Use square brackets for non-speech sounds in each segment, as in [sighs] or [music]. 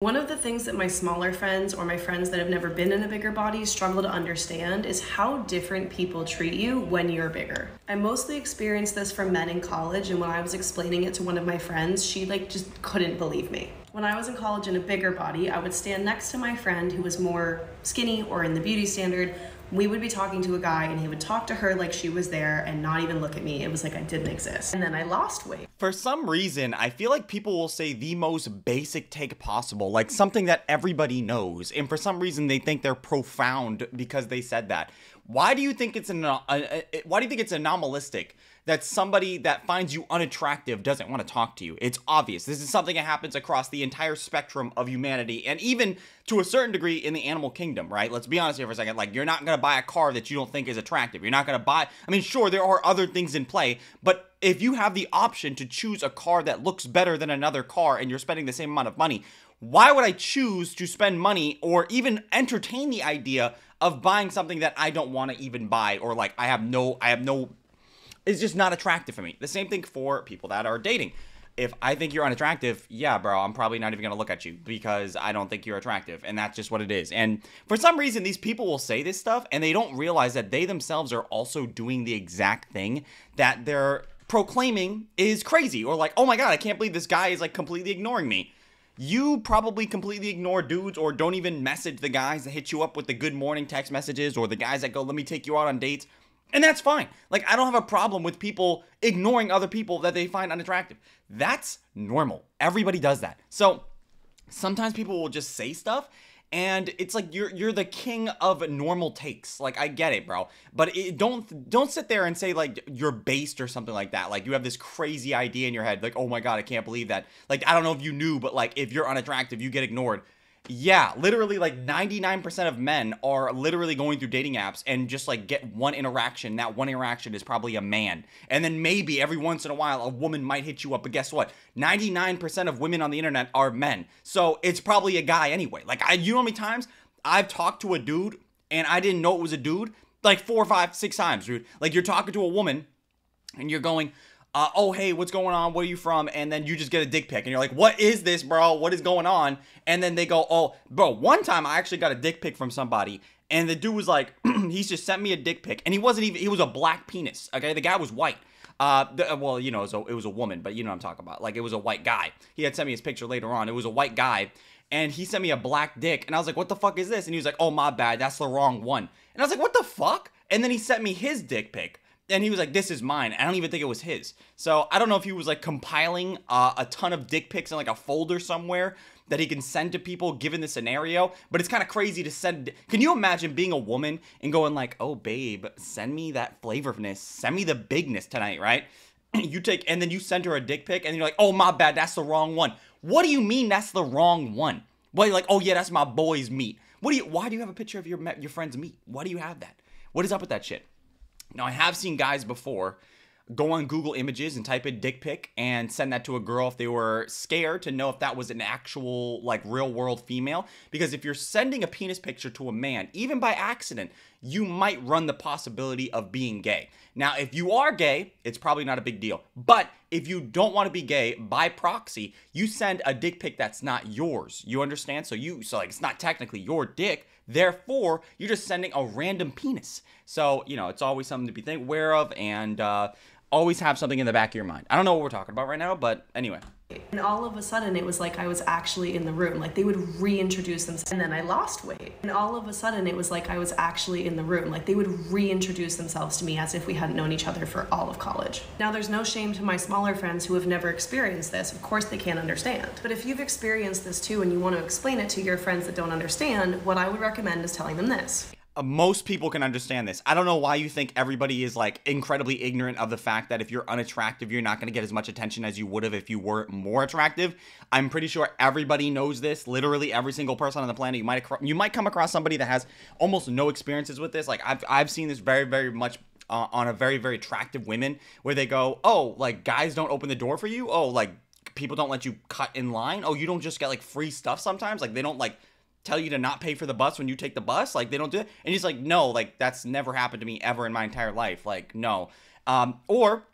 One of the things that my smaller friends or my friends that have never been in a bigger body struggle to understand is how different people treat you when you're bigger. I mostly experienced this from men in college, and when I was explaining it to one of my friends, she like just couldn't believe me. When I was in college in a bigger body, I would stand next to my friend who was more skinny or in the beauty standard we would be talking to a guy and he would talk to her like she was there and not even look at me. It was like I didn't exist. And then I lost weight. For some reason, I feel like people will say the most basic take possible, like something that everybody knows. And for some reason, they think they're profound because they said that. Why do you think it's an uh, uh, why do you think it's anomalistic that somebody that finds you unattractive doesn't want to talk to you? It's obvious. This is something that happens across the entire spectrum of humanity and even to a certain degree in the animal kingdom, right? Let's be honest here for a second. Like you're not going to buy a car that you don't think is attractive. You're not going to buy I mean, sure there are other things in play, but if you have the option to choose a car that looks better than another car and you're spending the same amount of money, why would I choose to spend money or even entertain the idea of buying something that I don't want to even buy or like I have no I have no it's just not attractive for me. The same thing for people that are dating. If I think you're unattractive, yeah, bro, I'm probably not even gonna look at you because I don't think you're attractive, and that's just what it is. And for some reason, these people will say this stuff, and they don't realize that they themselves are also doing the exact thing that they're proclaiming is crazy, or like, oh my god, I can't believe this guy is like completely ignoring me you probably completely ignore dudes or don't even message the guys that hit you up with the good morning text messages or the guys that go, let me take you out on dates. And that's fine. Like, I don't have a problem with people ignoring other people that they find unattractive. That's normal. Everybody does that. So sometimes people will just say stuff and it's like you're you're the king of normal takes. Like I get it, bro, but it, don't don't sit there and say like you're based or something like that. Like you have this crazy idea in your head, like oh my god, I can't believe that. Like I don't know if you knew, but like if you're unattractive, you get ignored. Yeah, literally like 99% of men are literally going through dating apps and just like get one interaction. That one interaction is probably a man. And then maybe every once in a while a woman might hit you up, but guess what? 99% of women on the internet are men. So it's probably a guy anyway. Like I you know how many times I've talked to a dude and I didn't know it was a dude? Like four, five, six times, dude. Like you're talking to a woman and you're going, uh, oh hey what's going on where are you from and then you just get a dick pic and you're like what is this bro what is going on and then they go oh bro one time i actually got a dick pic from somebody and the dude was like [clears throat] he's just sent me a dick pic and he wasn't even he was a black penis okay the guy was white uh, the, well, you know, a, it was a woman, but you know what I'm talking about. Like, it was a white guy. He had sent me his picture later on. It was a white guy, and he sent me a black dick, and I was like, "What the fuck is this?" And he was like, "Oh my bad, that's the wrong one." And I was like, "What the fuck?" And then he sent me his dick pic, and he was like, "This is mine." I don't even think it was his. So I don't know if he was like compiling uh, a ton of dick pics in like a folder somewhere that he can send to people given the scenario. But it's kind of crazy to send. Can you imagine being a woman and going like, "Oh, babe, send me that flavorness, send me the bigness tonight," right? [clears throat] you take and then you send her a dick pic and you're like, "Oh, my bad, that's the wrong one." What do you mean that's the wrong one? Well, you're like, "Oh yeah, that's my boy's meat." What do you? Why do you have a picture of your your friend's meat? Why do you have that? What is up with that shit? Now, I have seen guys before go on Google Images and type in dick pic and send that to a girl if they were scared to know if that was an actual, like, real world female. Because if you're sending a penis picture to a man, even by accident, you might run the possibility of being gay. Now, if you are gay, it's probably not a big deal. But if you don't want to be gay by proxy, you send a dick pic that's not yours. You understand? So you so like it's not technically your dick. Therefore, you're just sending a random penis. So, you know, it's always something to be aware of and uh always have something in the back of your mind. I don't know what we're talking about right now, but anyway. And all of a sudden, it was like I was actually in the room. Like they would reintroduce themselves, and then I lost weight. And all of a sudden, it was like I was actually in the room. Like they would reintroduce themselves to me as if we hadn't known each other for all of college. Now, there's no shame to my smaller friends who have never experienced this. Of course, they can't understand. But if you've experienced this too and you want to explain it to your friends that don't understand, what I would recommend is telling them this most people can understand this. I don't know why you think everybody is like incredibly ignorant of the fact that if you're unattractive, you're not going to get as much attention as you would have if you were more attractive. I'm pretty sure everybody knows this. Literally every single person on the planet. You might you might come across somebody that has almost no experiences with this. Like I've I've seen this very very much uh, on a very very attractive women where they go, "Oh, like guys don't open the door for you? Oh, like people don't let you cut in line? Oh, you don't just get like free stuff sometimes? Like they don't like tell you to not pay for the bus when you take the bus? Like they don't do it. And he's like, no, like that's never happened to me ever in my entire life. Like no. Um, or,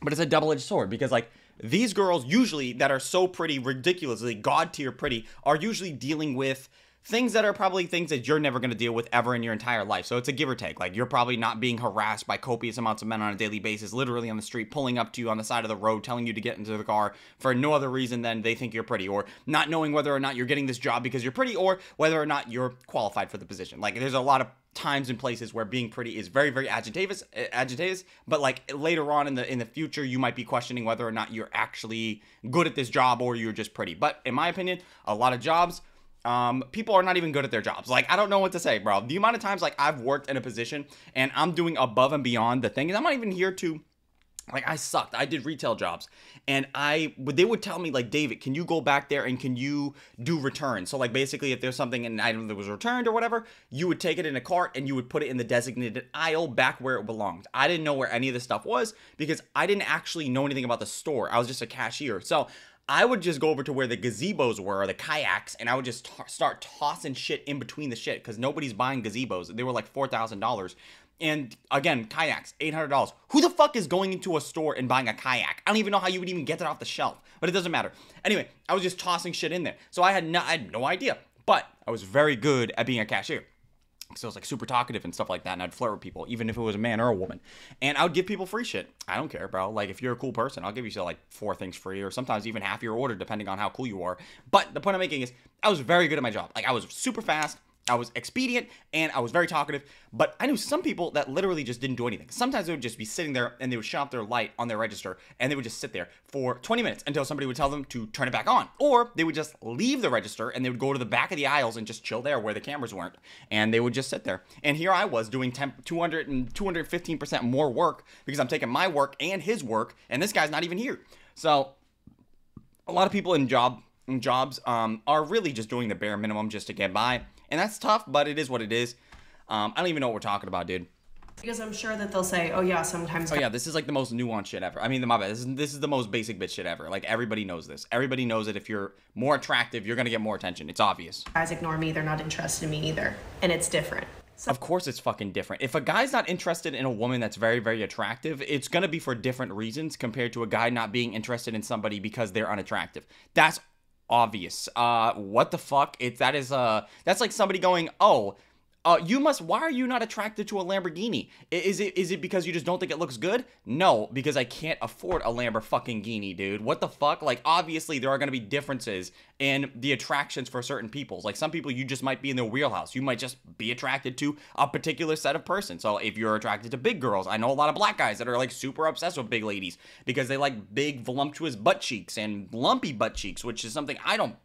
but it's a double edged sword because like these girls usually that are so pretty, ridiculously god tier pretty, are usually dealing with things that are probably things that you're never going to deal with ever in your entire life. So it's a give or take. Like you're probably not being harassed by copious amounts of men on a daily basis, literally on the street, pulling up to you on the side of the road, telling you to get into the car for no other reason than they think you're pretty, or not knowing whether or not you're getting this job because you're pretty, or whether or not you're qualified for the position. Like there's a lot of times and places where being pretty is very very agitative eh, agitative but like later on in the in the future you might be questioning whether or not you're actually good at this job or you're just pretty but in my opinion a lot of jobs um, people are not even good at their jobs. Like, I don't know what to say, bro. The amount of times, like, I've worked in a position and I'm doing above and beyond the thing, and I'm not even here to like I sucked. I did retail jobs, and I they would tell me like, David, can you go back there and can you do returns? So like basically, if there's something an item that was returned or whatever, you would take it in a cart and you would put it in the designated aisle back where it belonged. I didn't know where any of this stuff was because I didn't actually know anything about the store. I was just a cashier, so I would just go over to where the gazebos were, or the kayaks, and I would just start tossing shit in between the shit because nobody's buying gazebos. They were like four thousand dollars. And again, kayaks, eight hundred dollars. Who the fuck is going into a store and buying a kayak? I don't even know how you would even get it off the shelf, but it doesn't matter. Anyway, I was just tossing shit in there, so I had no, I had no idea. But I was very good at being a cashier. So I was like super talkative and stuff like that, and I'd flirt with people, even if it was a man or a woman. And I would give people free shit. I don't care, bro. Like if you're a cool person, I'll give you like four things free, or sometimes even half your order, depending on how cool you are. But the point I'm making is, I was very good at my job. Like I was super fast. I was expedient and I was very talkative, but I knew some people that literally just didn't do anything. Sometimes they would just be sitting there and they would shut off their light on their register and they would just sit there for 20 minutes until somebody would tell them to turn it back on. Or they would just leave the register and they would go to the back of the aisles and just chill there where the cameras weren't. And they would just sit there. And here I was doing 10, 200 and 215% more work because I'm taking my work and his work, and this guy's not even here. So a lot of people in job in jobs um, are really just doing the bare minimum just to get by and that's tough, but it is what it is. Um, I don't even know what we're talking about, dude. Because I'm sure that they'll say, "Oh yeah, sometimes." Oh yeah, this is like the most nuanced shit ever. I mean, the my bad. This is, this is the most basic bitch shit ever. Like everybody knows this. Everybody knows that if you're more attractive, you're gonna get more attention. It's obvious. Guys ignore me. They're not interested in me either, and it's different. So- of course, it's fucking different. If a guy's not interested in a woman that's very, very attractive, it's gonna be for different reasons compared to a guy not being interested in somebody because they're unattractive. That's obvious. Uh, what the fuck? It that is uh that's like somebody going, oh, uh, you must. Why are you not attracted to a Lamborghini? Is it is it because you just don't think it looks good? No, because I can't afford a Lamborghini, dude. What the fuck? Like, obviously there are gonna be differences in the attractions for certain peoples. Like some people, you just might be in their wheelhouse. You might just be attracted to a particular set of person. So if you're attracted to big girls, I know a lot of black guys that are like super obsessed with big ladies because they like big voluptuous butt cheeks and lumpy butt cheeks, which is something I don't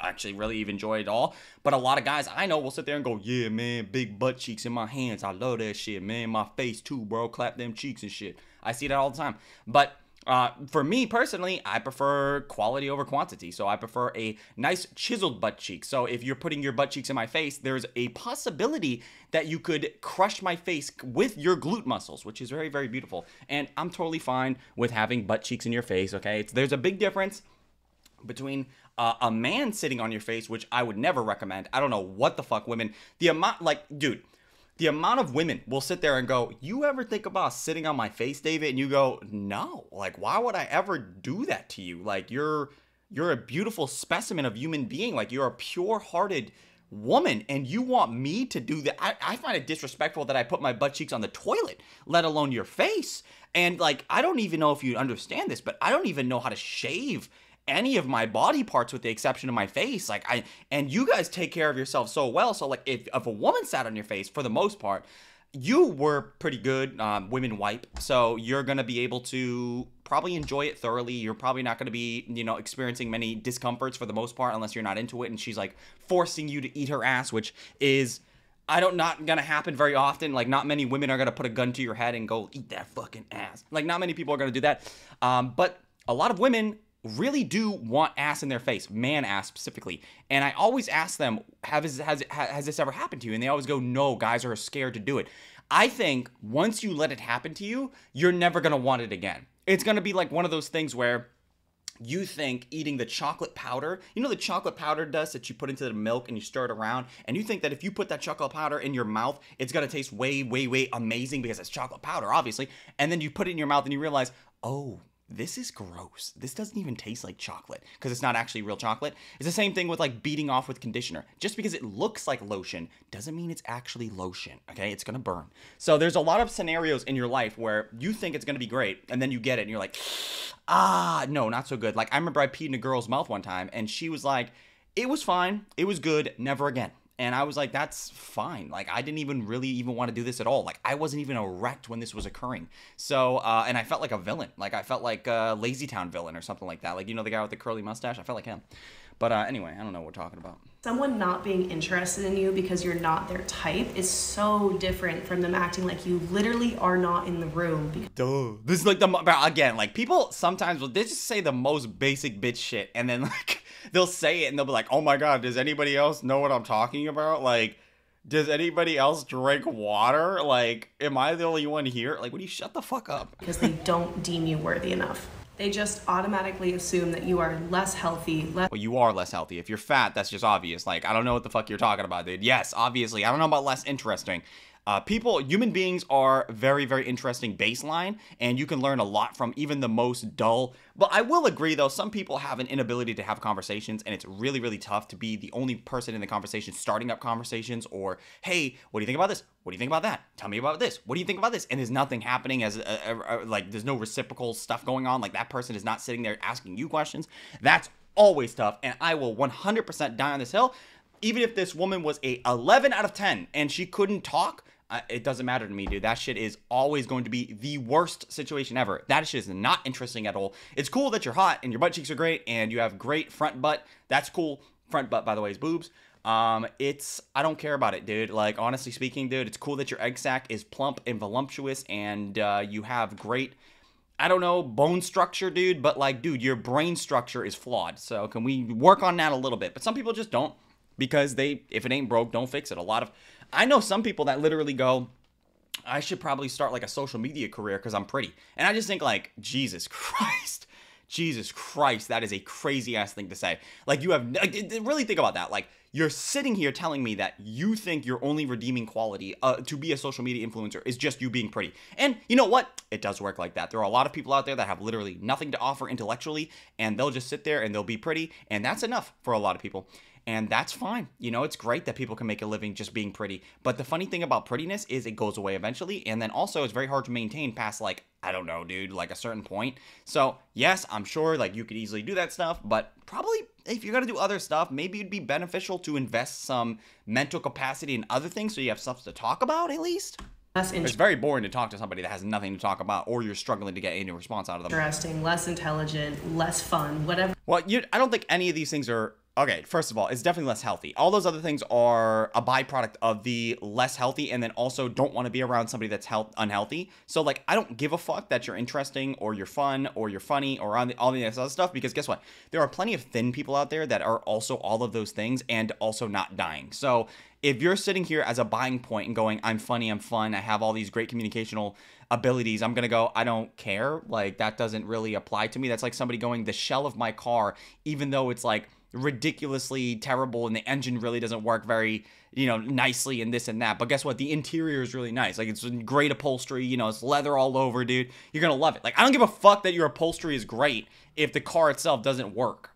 actually really even enjoy it all. But a lot of guys I know will sit there and go, yeah, man, big butt cheeks in my hands. I love that shit, man. My face too, bro. Clap them cheeks and shit. I see that all the time. But uh, for me personally, I prefer quality over quantity. So I prefer a nice chiseled butt cheek. So if you're putting your butt cheeks in my face, there's a possibility that you could crush my face with your glute muscles, which is very, very beautiful. And I'm totally fine with having butt cheeks in your face, okay? It's, there's a big difference between uh, a man sitting on your face, which I would never recommend. I don't know what the fuck women, the amount, like, dude, the amount of women will sit there and go, You ever think about sitting on my face, David? And you go, No. Like, why would I ever do that to you? Like, you're. You're a beautiful specimen of human being. Like you're a pure-hearted woman, and you want me to do that. I, I find it disrespectful that I put my butt cheeks on the toilet, let alone your face. And like, I don't even know if you understand this, but I don't even know how to shave any of my body parts with the exception of my face like i and you guys take care of yourself so well so like if, if a woman sat on your face for the most part you were pretty good um, women wipe so you're gonna be able to probably enjoy it thoroughly you're probably not gonna be you know experiencing many discomforts for the most part unless you're not into it and she's like forcing you to eat her ass which is I don't not gonna happen very often. Like not many women are gonna put a gun to your head and go eat that fucking ass. Like not many people are gonna do that. Um, but a lot of women really do want ass in their face, man ass specifically. And I always ask them, have has, has, has this ever happened to you? And they always go, no, guys are scared to do it. I think once you let it happen to you, you're never going to want it again. It's going to be like one of those things where you think eating the chocolate powder, you know the chocolate powder dust that you put into the milk and you stir it around, and you think that if you put that chocolate powder in your mouth, it's gonna taste way, way, way amazing because it's chocolate powder, obviously. And then you put it in your mouth and you realize, oh, this is gross. This doesn't even taste like chocolate because it's not actually real chocolate. It's the same thing with like beating off with conditioner. Just because it looks like lotion doesn't mean it's actually lotion, okay? It's gonna burn. So there's a lot of scenarios in your life where you think it's gonna be great and then you get it and you're like, [sighs] ah, no, not so good. Like I remember I peed in a girl's mouth one time and she was like, it was fine, it was good, never again. And I was like, that's fine. Like, I didn't even really even want to do this at all. Like, I wasn't even erect when this was occurring. So, uh, and I felt like a villain. Like, I felt like a Lazy Town villain or something like that. Like, you know, the guy with the curly mustache? I felt like him. But uh, anyway, I don't know what we're talking about. Someone not being interested in you because you're not their type is so different from them acting like you literally are not in the room. Because- Duh. This is like the, again, like, people sometimes will, they just say the most basic bitch shit. And then, [laughs] like, they'll say it and they'll be like, "Oh my god, does anybody else know what I'm talking about?" Like, does anybody else drink water? Like, am I the only one here? Like, would you shut the fuck up? Because they don't deem you worthy enough. They just automatically assume that you are less healthy, less. Well, you are less healthy. If you're fat, that's just obvious. Like, I don't know what the fuck you're talking about, dude. Yes, obviously. I don't know about less interesting. Uh, people, human beings are very, very interesting baseline, and you can learn a lot from even the most dull. But I will agree, though, some people have an inability to have conversations, and it's really, really tough to be the only person in the conversation starting up conversations. Or, hey, what do you think about this? What do you think about that? Tell me about this. What do you think about this? And there's nothing happening as a, a, a, like there's no reciprocal stuff going on. Like that person is not sitting there asking you questions. That's always tough, and I will 100% die on this hill. Even if this woman was a 11 out of 10 and she couldn't talk, it doesn't matter to me, dude. That shit is always going to be the worst situation ever. That shit is not interesting at all. It's cool that you're hot and your butt cheeks are great and you have great front butt. That's cool. Front butt, by the way, is boobs. Um, it's I don't care about it, dude. Like honestly speaking, dude, it's cool that your egg sac is plump and voluptuous and uh, you have great. I don't know, bone structure, dude, but like, dude, your brain structure is flawed. So can we work on that a little bit? But some people just don't because they, if it ain't broke, don't fix it. A lot of I know some people that literally go, I should probably start like a social media career because I'm pretty. And I just think like, Jesus Christ. [laughs] Jesus Christ, that is a crazy ass thing to say. Like you have like, really think about that. Like you're sitting here telling me that you think your only redeeming quality uh, to be a social media influencer is just you being pretty. And you know what? It does work like that. There are a lot of people out there that have literally nothing to offer intellectually, and they'll just sit there and they'll be pretty, and that's enough for a lot of people and that's fine. You know, it's great that people can make a living just being pretty. But the funny thing about prettiness is it goes away eventually, and then also it's very hard to maintain past like I don't know, dude, like a certain point. So yes, I'm sure like you could easily do that stuff, but probably if you're gonna do other stuff, maybe it'd be beneficial to invest some mental capacity in other things so you have stuff to talk about at least. Less it's very boring to talk to somebody that has nothing to talk about, or you're struggling to get any response out of them. Interesting, less intelligent, less fun, whatever. Well, you, I don't think any of these things are Okay, first of all, it's definitely less healthy. All those other things are a byproduct of the less healthy, and then also don't want to be around somebody that's health unhealthy. So like, I don't give a fuck that you're interesting or you're fun or you're funny or on the, all this other stuff because guess what? There are plenty of thin people out there that are also all of those things and also not dying. So if you're sitting here as a buying point and going, I'm funny, I'm fun, I have all these great communicational abilities, I'm gonna go, I don't care. Like that doesn't really apply to me. That's like somebody going, the shell of my car, even though it's like ridiculously terrible and the engine really doesn't work very you know nicely and this and that. But guess what? The interior is really nice. Like it's great upholstery you know it's leather all over dude. You're gonna love it. Like i don't give a fuck that your upholstery is great if the car itself doesn't work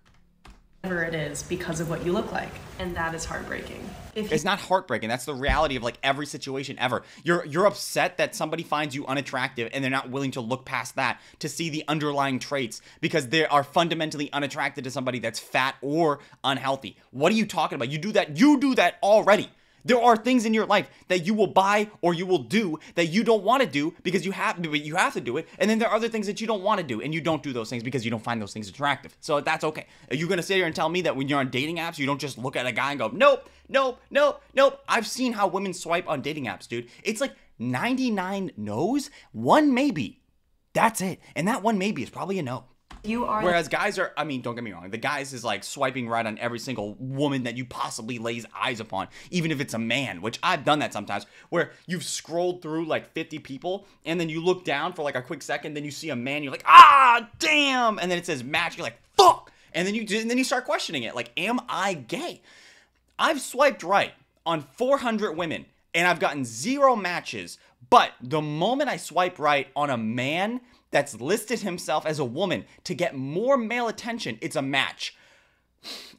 whatever it is because of what you look like. And that is heartbreaking. It's not heartbreaking. That's the reality of like every situation ever. You're you're upset that somebody finds you unattractive and they're not willing to look past that to see the underlying traits because they are fundamentally unattracted to somebody that's fat or unhealthy. What are you talking about? You do that you do that already there are things in your life that you will buy or you will do that you don't want to do because you have but you have to do it. And then there are other things that you don't want to do and you don't do those things because you don't find those things attractive. So that's okay. Are you gonna sit here and tell me that when you're on dating apps, you don't just look at a guy and go, nope, nope, nope, nope. I've seen how women swipe on dating apps, dude. It's like 99 no's, one maybe. That's it. And that one maybe is probably a no. You are. Whereas guys are, I mean, don't get me wrong, the guys is like swiping right on every single woman that you possibly lays eyes upon, even if it's a man, which I've done that sometimes, where you've scrolled through like 50 people and then you look down for like a quick second, then you see a man, you're like, ah, damn, and then it says match, you're like, fuck, and then you and then you start questioning it, like, am I gay? I've swiped right on 400 women and I've gotten zero matches, But the moment I swipe right on a man that's listed himself as a woman to get more male attention, it's a match.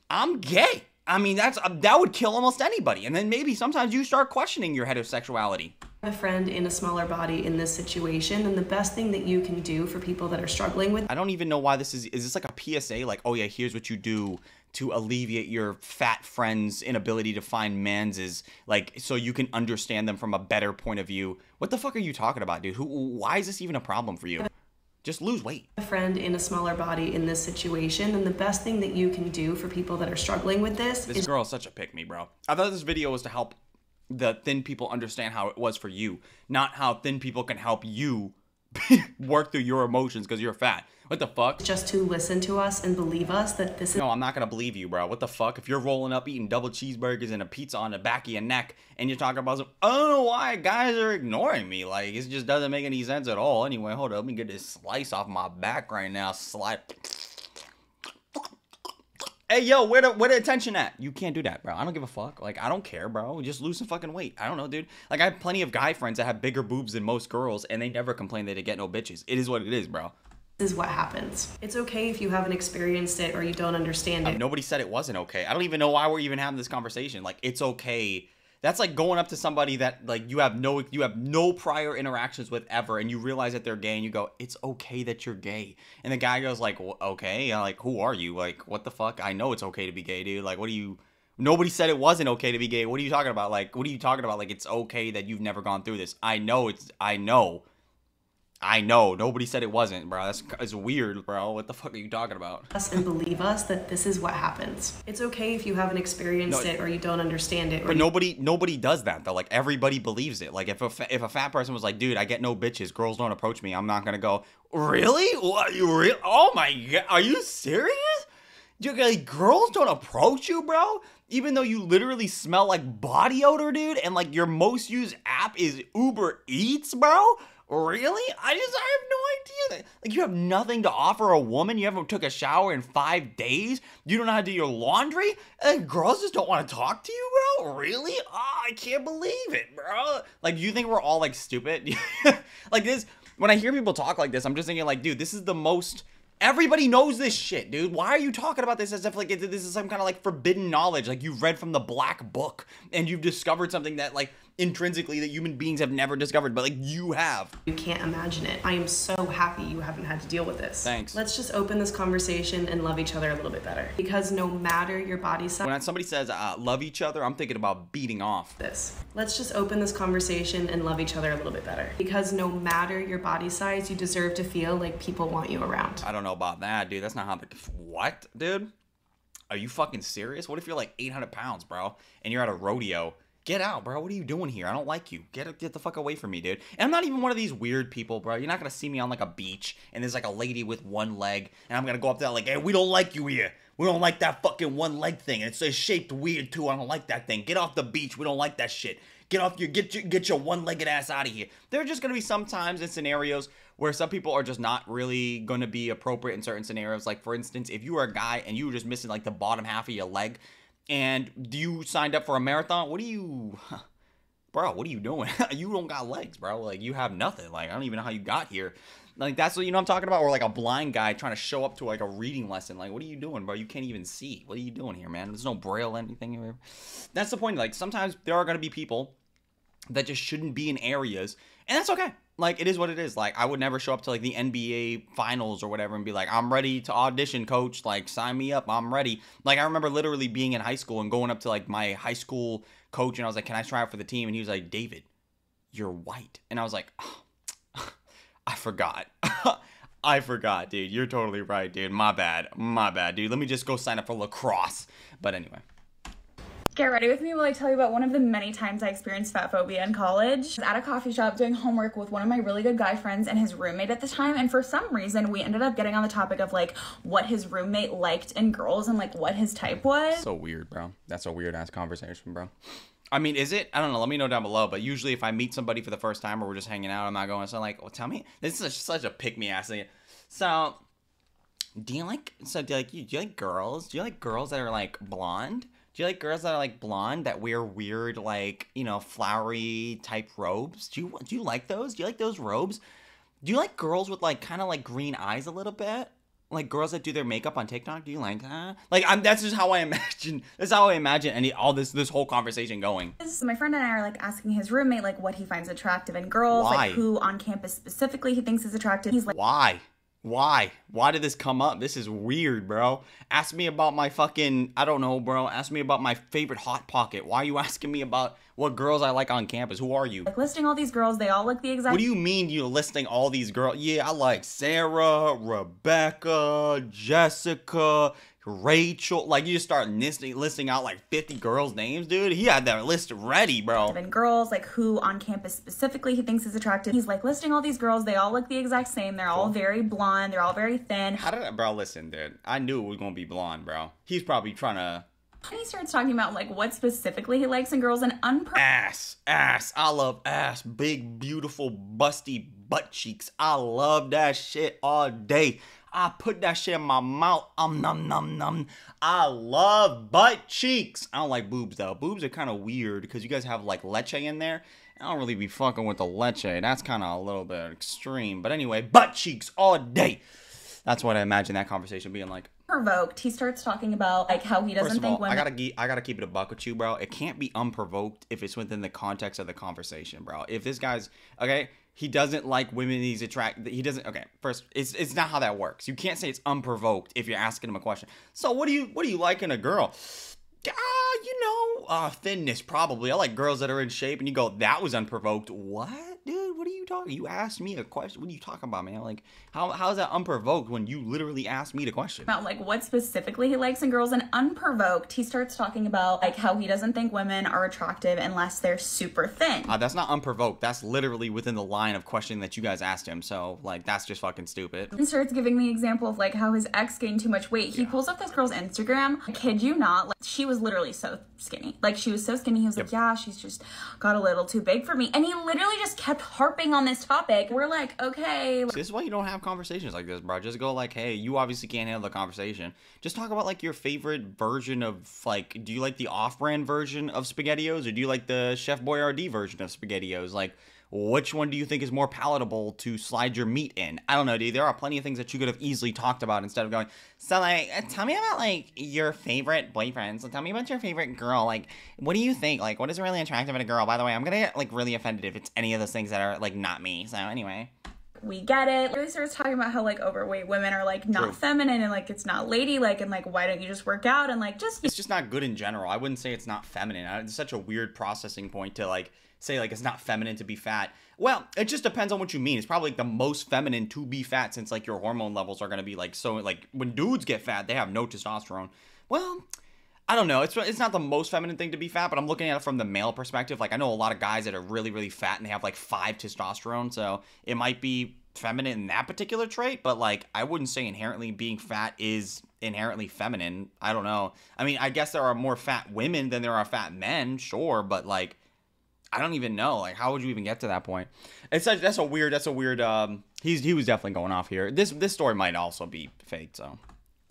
I'm gay. I mean, that's uh, that would kill almost anybody. And then maybe sometimes you start questioning your heterosexuality. A friend in a smaller body in this situation, and the best thing that you can do for people that are struggling with. I don't even know why this is. Is this like a PSA? Like, oh yeah, here's what you do to alleviate your fat friend's inability to find mans is like so you can understand them from a better point of view. What the fuck are you talking about, dude? Who? Why is this even a problem for you? Just lose weight. A friend in a smaller body in this situation, and the best thing that you can do for people that are struggling with this. This is girl is such a pick me, bro. I thought this video was to help the thin people understand how it was for you, not how thin people can help you [laughs] work through your emotions because you're fat. What the fuck? Just to listen to us and believe us that this is. No, I'm not gonna believe you, bro. What the fuck? If you're rolling up eating double cheeseburgers and a pizza on the back of your neck and you're talking about some, I don't know why guys are ignoring me. Like, it just doesn't make any sense at all. Anyway, hold up. Let me get this slice off my back right now. Slide. Hey yo, where the where the attention at? You can't do that, bro. I don't give a fuck. Like I don't care, bro. Just lose some fucking weight. I don't know, dude. Like I have plenty of guy friends that have bigger boobs than most girls, and they never complain that they get no bitches. It is what it is, bro. This is what happens. It's okay if you haven't experienced it or you don't understand it. nobody said it wasn't okay. I don't even know why we're even having this conversation. Like it's okay that's like going up to somebody that like you have no you have no prior interactions with ever and you realize that they're gay and you go it's okay that you're gay. And the guy goes like okay like who are you? Like what the fuck? I know it's okay to be gay dude. Like what do you nobody said it wasn't okay to be gay. What are you talking about? Like what are you talking about? Like it's okay that you've never gone through this. I know it's i know I know. Nobody said it wasn't, bro. That's it's weird, bro. What the fuck are you talking about? Us and believe us that this is what happens. It's okay if you haven't experienced no, it or you don't understand it. But nobody nobody does that though. Like everybody believes it. Like if a if a fat person was like, "Dude, I get no bitches. Girls don't approach me." I'm not gonna go. Really? What? You real? Oh my god. Are you serious? You like girls don't approach you, bro? Even though you literally smell like body odor, dude, and like your most used app is Uber Eats, bro. Really? I just I have no idea. Like you have nothing to offer a woman. You haven't took a shower in five days. You don't know how to do your laundry, and girls just don't want to talk to you, bro. Really? Oh, I can't believe it, bro. Like you think we're all like stupid? [laughs] like this. When I hear people talk like this, I'm just thinking like, dude, this is the most Everybody knows this shit, dude. Why are you talking about this as if like this is some kind of like forbidden knowledge, like you've read from the black book and you've discovered something that like intrinsically that human beings have never discovered, but like you have. You can't imagine it. I am so happy you haven't had to deal with this. Thanks. Let's just open this conversation and love each other a little bit better. Because no matter your body size. When somebody says uh, love each other, I'm thinking about beating off. This. Let's just open this conversation and love each other a little bit better. Because no matter your body size, you deserve to feel like people want you around. I don't know about that, dude. That's not how the. What, dude? Are you fucking serious? What if you're like 800 pounds, bro, and you're at a rodeo Get out, bro. What are you doing here? I don't like you. Get get the fuck away from me, dude. And I'm not even one of these weird people, bro. You're not gonna see me on like a beach and there's like a lady with one leg, and I'm gonna go up there like, hey, we don't like you here. We don't like that fucking one leg thing. It's, it's shaped weird too. I don't like that thing. Get off the beach. We don't like that shit. Get off your get your get your one-legged ass out of here. There are just gonna be some times in scenarios where some people are just not really gonna be appropriate in certain scenarios. Like for instance, if you were a guy and you were just missing like the bottom half of your leg, and do you signed up for a marathon, what do you bro, what are you doing? [laughs] you don't got legs, bro. Like you have nothing. Like I don't even know how you got here. Like that's what you know I'm talking about, or like a blind guy trying to show up to like a reading lesson. Like, what are you doing, bro? You can't even see. What are you doing here, man? There's no braille anything. Here. That's the point. Like sometimes there are gonna be people that just shouldn't be in areas, and that's okay. Like it is what it is. Like I would never show up to like the NBA finals or whatever and be like, I'm ready to audition, coach. Like sign me up. I'm ready. Like I remember literally being in high school and going up to like my high school coach and I was like, Can I try out for the team? And he was like, David, you're white. And I was like, oh, [laughs] I forgot. [laughs] I forgot, dude. You're totally right, dude. My bad. My bad, dude. Let me just go sign up for lacrosse. But anyway. Get ready with me while I tell you about one of the many times I experienced fat phobia in college. I was at a coffee shop doing homework with one of my really good guy friends and his roommate at the time, and for some reason we ended up getting on the topic of like what his roommate liked in girls and like what his type was. So weird, bro. That's a weird ass conversation, bro. I mean, is it? I don't know. Let me know down below. But usually, if I meet somebody for the first time or we're just hanging out, I'm not going. So, like, well, tell me. This is such a pick me ass thing. So, do you like? So, do you like? Do you like girls? Do you like girls that are like blonde? Do you like girls that are like blonde that wear weird like you know flowery type robes? Do you do you like those? Do you like those robes? Do you like girls with like kind of like green eyes a little bit? Like girls that do their makeup on TikTok? Do you like that? Like I'm that's just how I [laughs] imagine. That's how I imagine any all this this whole conversation going. So my friend and I are like asking his roommate like what he finds attractive in girls, Why? like who on campus specifically he thinks is attractive. He's like, Why? Why? Why did this come up? This is weird, bro. Ask me about my fucking I don't know, bro. Ask me about my favorite hot pocket. Why are you [laughs] asking me about what girls I like on campus? Who are you? like listing all these girls, they all look the exact What do you mean you're listing all these girls? Yeah, I like Sarah, Rebecca, Jessica, Rachel. Like you just start listing listing out like 50 girls' names, dude. He had that list ready, bro. in girls, like who on campus specifically he thinks is attractive. He's like listing all these girls, they all look the exact same. They're all very blonde, they're all very thin. How did I, bro? Listen, dude. I knew it was gonna be blonde, bro. He's probably trying to And he starts talking about like what specifically he likes in girls and unpro ass, ass. I love ass. Big, beautiful, busty butt cheeks. I love that shit all day. I put that shit in my mouth. Um, num, num, num. I love butt cheeks. I don't like boobs though. Boobs are kind of weird because you guys have like leche in there. I don't really be fucking with the leche. That's kind of a little bit extreme. But anyway, butt cheeks all day. That's what I imagine that conversation being like. provoked. He starts talking about like how he doesn't First of think all, women I gotta ge- I gotta keep it a buck with you, bro. It can't be unprovoked if it's within the context of the conversation, bro. If this guy's okay, he doesn't like women. He's attract. He doesn't. Okay, first, it's it's not how that works. You can't say it's unprovoked if you're asking him a question. So what do you what do you like in a girl? Ah, you know, uh, thinness probably. I like girls that are in shape, and you go, that was unprovoked. What, dude? What are you talking? You asked me a question. What are you talking about, man? Like, how how is that unprovoked when you literally asked me the question? about like what specifically he likes in girls and unprovoked he starts talking about like how he doesn't think women are attractive unless they're super thin Uh, that's not unprovoked. That's literally within the line of question that you guys asked him. So, like, that's just fucking stupid. and starts giving the example of like how his ex gained too much weight he pulls up this girl's instagram I kid you not like she was literally so skinny like she was so skinny he was like yeah she's just got a little too big for me and he literally just kept harping on this topic we're like okay This is why you don't have conversations like this, bro. Just go like, hey, you obviously can't handle the conversation. Just talk about like your favorite version of like, do you like the off-brand version of SpaghettiOs or do you like the Chef Boyardee version of SpaghettiOs? Like, which one do you think is more palatable to slide your meat in? I don't know, dude. There are plenty of things that you could have easily talked about instead of going. So, like, uh, tell me about like your favorite boyfriend. So, tell me about your favorite girl. Like, what do you think? Like, what is really attractive in a girl? By the way, I'm gonna get like really offended if it's any of those things that are like not me. So, anyway. we get it. Really starts talking about how like overweight women are like not True. feminine and like it's not ladylike and like why don't you just work out and like just it's just not good in general. I wouldn't say it's not feminine. It's such a weird processing point to like say like it's not feminine to be fat. Well, it just depends on what you mean. It's probably like the most feminine to be fat since like your hormone levels are gonna be like so like when dudes get fat, they have no testosterone. Well, I don't know. It's it's not the most feminine thing to be fat, but I'm looking at it from the male perspective. Like I know a lot of guys that are really really fat and they have like five testosterone, so it might be feminine in that particular trait. But like I wouldn't say inherently being fat is inherently feminine. I don't know. I mean, I guess there are more fat women than there are fat men, sure, but like I don't even know. Like, how would you even get to that point? It's such, that's a weird. That's a weird. Um, he's he was definitely going off here. This this story might also be fake. So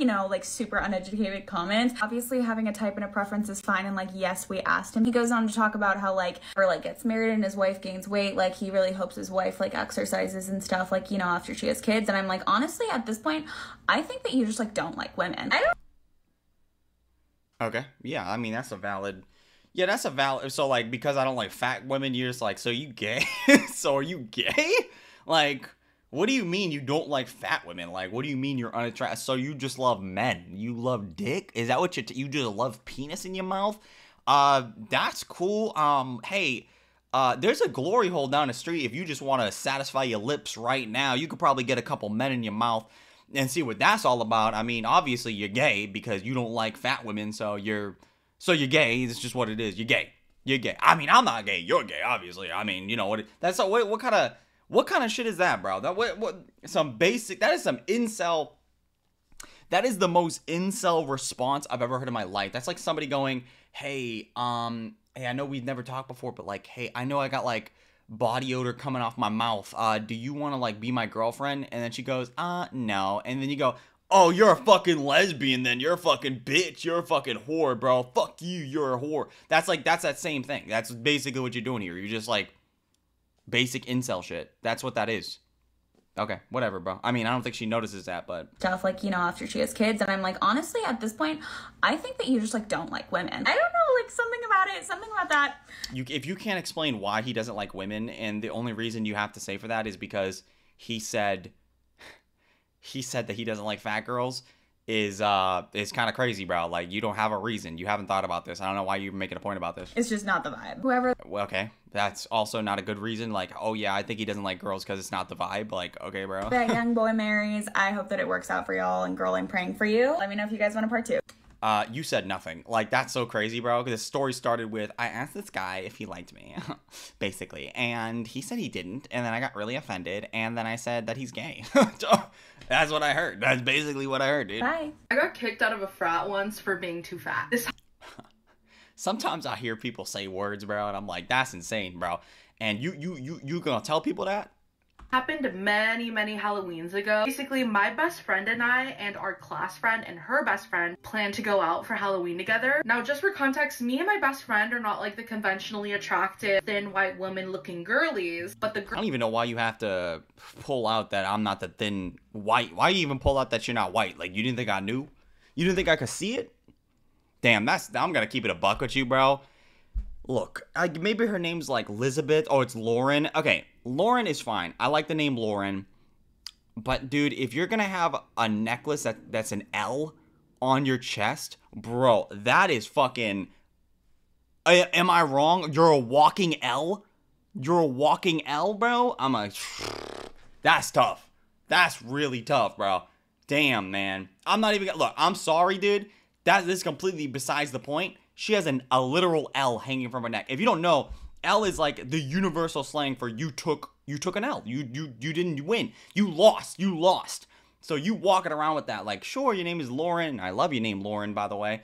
you know, like super uneducated comments. Obviously, having a type and a preference is fine. And like, yes, we asked him. He goes on to talk about how like, or like gets married and his wife gains weight. Like, he really hopes his wife like exercises and stuff. Like, you know, after she has kids. And I'm like, honestly, at this point, I think that you just like don't like women. I don't okay, yeah. I mean, that's a valid. Yeah, that's a valid. So like, because I don't like fat women, you're just like, so you gay? [laughs] so are you gay? Like. What do you mean you don't like fat women? Like, what do you mean you're unattractive? So you just love men? You love dick? Is that what you? T- you just love penis in your mouth? Uh, that's cool. Um, hey, uh, there's a glory hole down the street. If you just want to satisfy your lips right now, you could probably get a couple men in your mouth and see what that's all about. I mean, obviously you're gay because you don't like fat women, so you're so you're gay. It's just what it is. You're gay. You're gay. I mean, I'm not gay. You're gay, obviously. I mean, you know what? That's a, what, what kind of what kind of shit is that, bro? That what what some basic that is some incel that is the most incel response I've ever heard in my life. That's like somebody going, "Hey, um, hey, I know we've never talked before, but like, hey, I know I got like body odor coming off my mouth. Uh, do you want to like be my girlfriend?" And then she goes, "Uh, no." And then you go, oh, you're a fucking lesbian then. You're a fucking bitch. You're a fucking whore, bro. Fuck you. You're a whore. That's like, that's that same thing. That's basically what you're doing here. You're just like basic incel shit. That's what that is. Okay, whatever, bro. I mean, I don't think she notices that, but stuff like you know after she has kids and i'm like honestly at this point i think that you just like don't like women i don't know like something about it something about that you if you can't explain why he doesn't like women and the only reason you have to say for that is because he said he said that he doesn't like fat girls is uh is kind of crazy, bro. Like you don't have a reason. You haven't thought about this. I don't know why you're making a point about this. it's just not the vibe whoever Well, okay, that's also not a good reason. Like, oh yeah, I think he doesn't like girls because it's not the vibe. Like, okay, bro. that [laughs] young boy marries i hope that it works out for y'all and girl i'm praying for you let me know if you guys want a part two Uh, you said nothing. Like that's so crazy, bro. Because the story started with I asked this guy if he liked me, [laughs] basically, and he said he didn't, and then I got really offended, and then I said that he's gay. [laughs] that's what I heard. That's basically what I heard, dude. bye I got kicked out of a frat once for being too fat. This [laughs] Sometimes I hear people say words, bro, and I'm like, that's insane, bro. And you, you, you, you gonna tell people that? Happened many, many Halloweens ago. Basically, my best friend and I and our class friend and her best friend planned to go out for Halloween together. Now, just for context, me and my best friend are not like the conventionally attractive, thin white woman looking girlies, but the I don't even know why you have to pull out that I'm not the thin white. Why you even pull out that you're not white? Like you didn't think I knew? You didn't think I could see it? Damn, that's I'm gonna keep it a buck with you, bro. Look, I, maybe her name's like Elizabeth. Oh, it's Lauren. Okay, Lauren is fine. I like the name Lauren. But dude, if you're gonna have a necklace that that's an L on your chest, bro, that is fucking. I, am I wrong? You're a walking L. You're a walking L, bro. I'm a. [sighs] That's tough. That's really tough, bro. Damn, man. I'm not even look. I'm sorry, dude. That this is completely besides the point. She has an a literal L hanging from her neck. If you don't know, L is like the universal slang for you took you took an L. You you you didn't win. You lost. You lost. So you walking around with that, like, sure, your name is Lauren. I love your name, Lauren, by the way.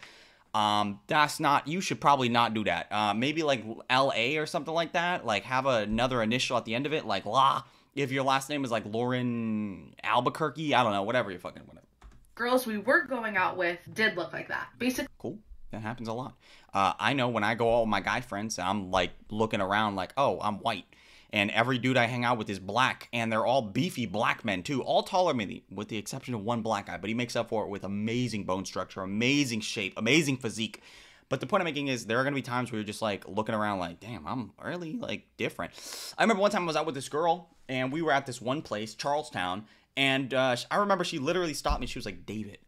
Um, that's not. You should probably not do that. Uh, maybe like L.A. or something like that. Like have another initial at the end of it, like La. If your last name is like Lauren Albuquerque, I don't know, whatever you fucking whatever. girls we were going out with did look like that. Basically, Cool. That happens a lot. Uh, I know when I go out with my guy friends, I'm like looking around like, oh, I'm white. And every dude I hang out with is black, and they're all beefy black men too, all taller than me, with the exception of one black guy. But he makes up for it with amazing bone structure, amazing shape, amazing physique. But the point I'm making is there are gonna be times where you're just like looking around like, damn, I'm really like different. I remember one time I was out with this girl, and we were at this one place, Charlestown, and uh, I remember she literally stopped me. She was like, David,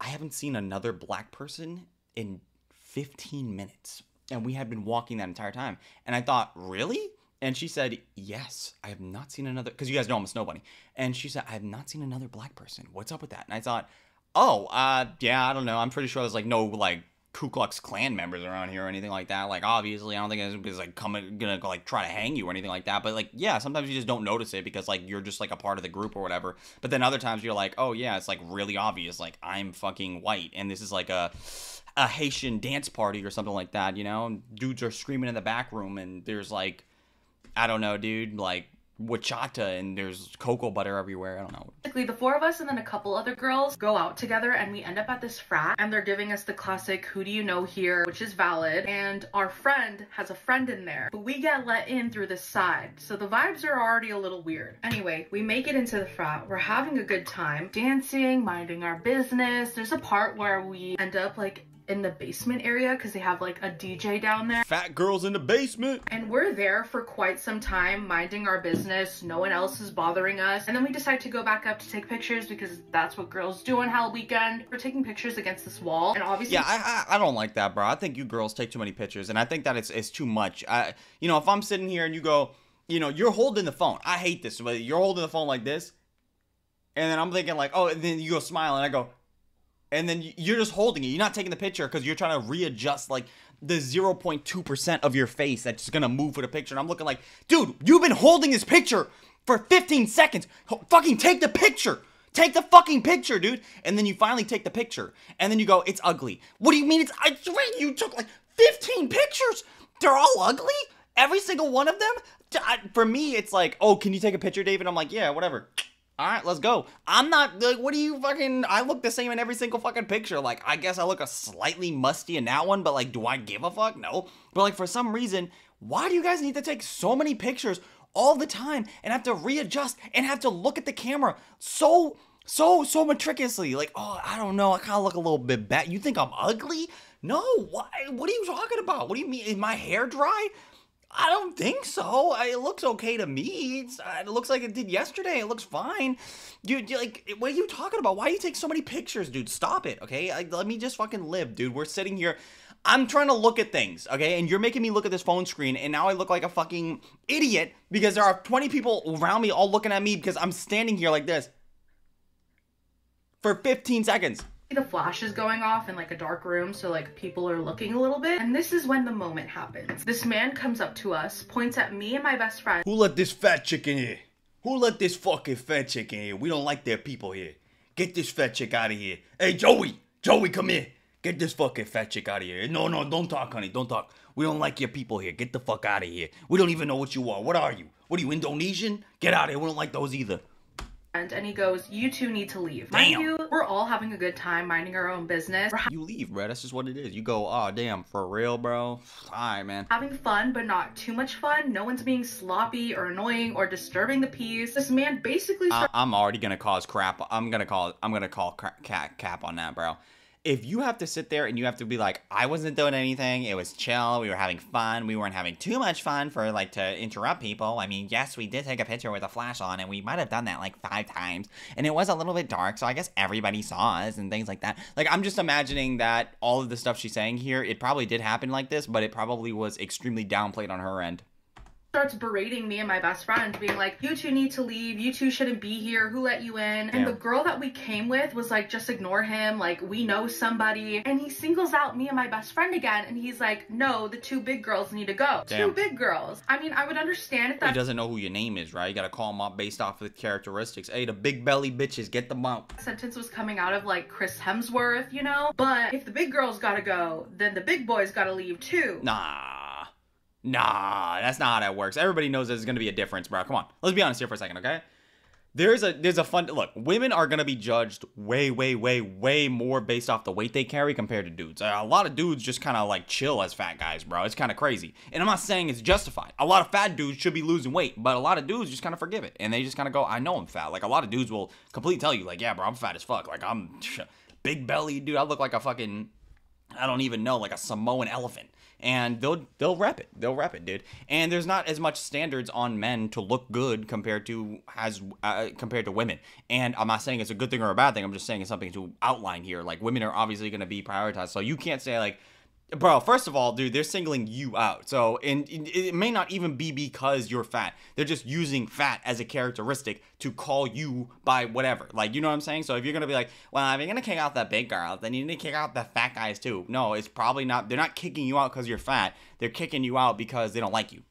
I haven't seen another black person in 15 minutes. And we had been walking that entire time. And I thought, really? And she said, yes, I have not seen another, because you guys know I'm a snow bunny. And she said, I have not seen another black person. What's up with that? And I thought, oh, uh, yeah, I don't know. I'm pretty sure there's like no like Ku Klux Klan members around here or anything like that. Like, obviously, I don't think anybody's like coming, gonna like try to hang you or anything like that. But like, yeah, sometimes you just don't notice it because like you're just like a part of the group or whatever. But then other times you're like, oh yeah, it's like really obvious. Like I'm fucking white, and this is like a a Haitian dance party or something like that. You know, and dudes are screaming in the back room, and there's like, I don't know, dude, like bachata, and there's cocoa butter everywhere. I don't know. Basically, the four of us and then a couple other girls go out together and we end up at this frat and they're giving us the classic who do you know here, which is valid. And our friend has a friend in there, but we get let in through the side. So the vibes are already a little weird. Anyway, we make it into the frat. We're having a good time, dancing, minding our business. There's a part where we end up like in the basement area because they have like a DJ down there. Fat girls in the basement. And we're there for quite some time, minding our business. No one else is bothering us. And then we decide to go back up to take pictures because that's what girls do on Halloweekend. We're taking pictures against this wall. And obviously, Yeah, I, I I don't like that, bro. I think you girls take too many pictures, and I think that it's it's too much. I you know if I'm sitting here and you go, you know, you're holding the phone. I hate this, but you're holding the phone like this, and then I'm thinking like, oh, and then you go smile, and I go, and then you- you're just holding it. You're not taking the picture because you're trying to readjust like the 0.2% of your face that's gonna move for the picture. And I'm looking like, dude, you've been holding this picture for 15 seconds. Fucking take the picture. Take the fucking picture, dude. And then you finally take the picture. And then you go, it's ugly. What do you mean it's I swear you took like 15 pictures? They're all ugly? Every single one of them? For me, it's like, oh, can you take a picture, David? I'm like, yeah, whatever. All right, let's go. I'm not like, what do you fucking? I look the same in every single fucking picture. Like, I guess I look a slightly musty in that one, but like, do I give a fuck? No. But like, for some reason, why do you guys need to take so many pictures all the time and have to readjust and have to look at the camera so so so meticulously? Like, oh, I don't know. I kind of look a little bit bad. You think I'm ugly? No. Why? What are you talking about? What do you mean? Is my hair dry? I don't think so. It looks okay to me. It's, uh, it looks like it did yesterday. It looks fine. You like, what are you talking about? Why do you take so many pictures, dude? Stop it, okay? Let me just fucking live, dude. We're sitting here. I'm trying to look at things, okay? And you're making me look at this phone screen, and now I look like a fucking idiot because there are 20 people around me all looking at me because I'm standing here like this for 15 seconds the flash is going off in like a dark room so like people are looking a little bit. And this is when the moment happens. This man comes up to us points at me and my best friend. Who let this fat chick in here? Who let this fucking fat chick in here? We don't like their people here. Get this fat chick out of here. Hey joey! Joey come here. Get this fucking fat chick out of here. No no don't talk honey. Don't talk. We don't like your people here. Get the fuck out of here. We don't even know what you are. What are you? What are you indonesian? Get out of here. We don't like those either and he goes, You two need to leave. Damn. Mind you, we're all having a good time minding our own business. You leave, bro. That's just what it is. You go, oh damn, for real, bro. Alright, man. Having fun, but not too much fun. No one's being sloppy or annoying or disturbing the peace. This man basically I- I'm already gonna cause crap. I'm gonna call I'm gonna call cap on that, bro if you have to sit there and you have to be like, I wasn't doing anything, it was chill, we were having fun, we weren't having too much fun for like to interrupt people. I mean, yes, we did take a picture with a flash on, and we might have done that like five times, and it was a little bit dark, so I guess everybody saw us and things like that. Like, I'm just imagining that all of the stuff she's saying here, it probably did happen like this, but it probably was extremely downplayed on her end starts berating me and my best friend, being like, You two need to leave. You two shouldn't be here. Who let you in? And the girl that we came with was like, Just ignore him. Like, we know somebody. And he singles out me and my best friend again. And he's like, No, the two big girls need to go. Damn. Two big girls. I mean, I would understand if that. He doesn't know who your name is, right? You gotta call him up based off of the characteristics. Hey, the big belly bitches, get them out. Sentence was coming out of like Chris Hemsworth, you know? But if the big girls gotta go, then the big boys gotta leave too. Nah. Nah, that's not how that works. Everybody knows there's gonna be a difference, bro. Come on, let's be honest here for a second, okay? There's a there's a fun look. Women are gonna be judged way, way, way, way more based off the weight they carry compared to dudes. A lot of dudes just kind of like chill as fat guys, bro. It's kind of crazy, and I'm not saying it's justified. A lot of fat dudes should be losing weight, but a lot of dudes just kind of forgive it, and they just kind of go, "I know I'm fat." Like a lot of dudes will completely tell you, like, "Yeah, bro, I'm fat as fuck. Like I'm [laughs] big belly, dude. I look like a fucking I don't even know, like a Samoan elephant. And they'll they'll rep it. They'll rep it, dude. And there's not as much standards on men to look good compared to as uh, compared to women. And I'm not saying it's a good thing or a bad thing. I'm just saying it's something to outline here. Like women are obviously going to be prioritized. So you can't say like Bro, first of all, dude, they're singling you out. So, and it may not even be because you're fat. They're just using fat as a characteristic to call you by whatever. Like, you know what I'm saying? So, if you're gonna be like, well, if you're gonna kick out that big girl, then you need to kick out the fat guys too. No, it's probably not. They're not kicking you out because you're fat. They're kicking you out because they don't like you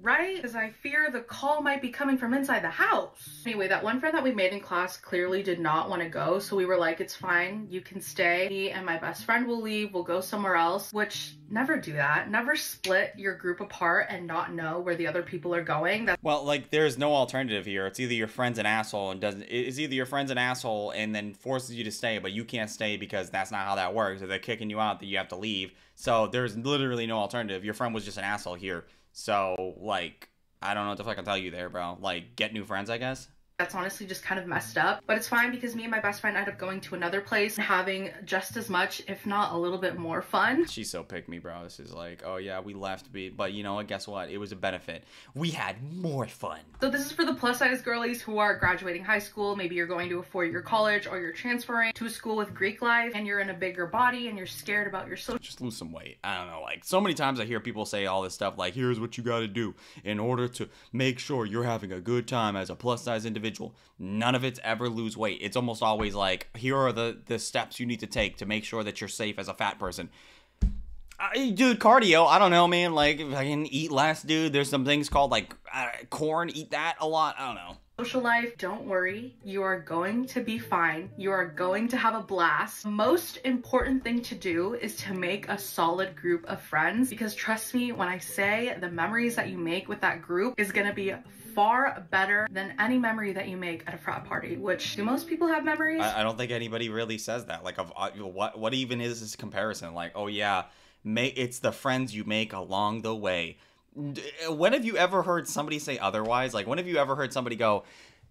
right? Because I fear the call might be coming from inside the house. Anyway, that one friend that we made in class clearly did not want to go, so we were like, it's fine, you can stay. Me and my best friend will leave, we'll go somewhere else, which never do that. Never split your group apart and not know where the other people are going. That's well, like there's no alternative here. It's either your friend's an asshole and doesn't it's either your friend's an asshole and then forces you to stay, but you can't stay because that's not how that works. If they're kicking you out, that you have to leave. So there's literally no alternative. Your friend was just an asshole here. So, like, I don't know what the fuck I tell you there, bro. Like, get new friends, I guess that's honestly just kind of messed up. But it's fine because me and my best friend ended up going to another place and having just as much, if not a little bit more fun. She's so pick me, bro. This is like, oh yeah, we left, but you know what? Guess what? It was a benefit. We had more fun. So this is for the plus size girlies who are graduating high school. Maybe you're going to a four year college or you're transferring to a school with Greek life and you're in a bigger body and you're scared about your social. Just lose some weight. I don't know. Like so many times I hear people say all this stuff like, here's what you got to do in order to make sure you're having a good time as a plus size individual. None of it's ever lose weight. It's almost always like, here are the, the steps you need to take to make sure that you're safe as a fat person. I, dude, cardio. I don't know, man. Like, if I can eat less, dude. There's some things called like uh, corn. Eat that a lot. I don't know. Social life, don't worry. You are going to be fine. You are going to have a blast. Most important thing to do is to make a solid group of friends because trust me when I say the memories that you make with that group is going to be far better than any memory that you make at a frat party, which do most people have memories? I, I don't think anybody really says that. Like, of uh, what what even is this comparison? Like, oh yeah, may it's the friends you make along the way. D- eh, When have you ever heard somebody say otherwise? Like, when have you ever heard somebody go,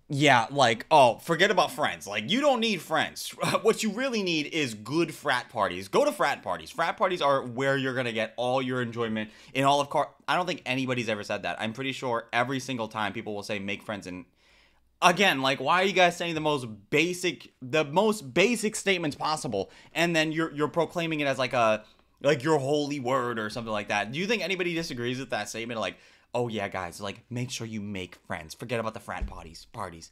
yeah, like, oh, forget about friends. Like, you don't need friends. [laughs] what you really need is good frat parties. Go to frat parties. Frat parties are where you're gonna get all your enjoyment in all of car. I don't think anybody's ever said that. I'm pretty sure every single time people will say make friends and again like why are you guys saying the most basic the most basic statements possible and then you're you're proclaiming it as like a like your holy word or something like that. Do you think anybody disagrees with that statement? Like oh yeah guys like make sure you make friends. Forget about the frat parties parties.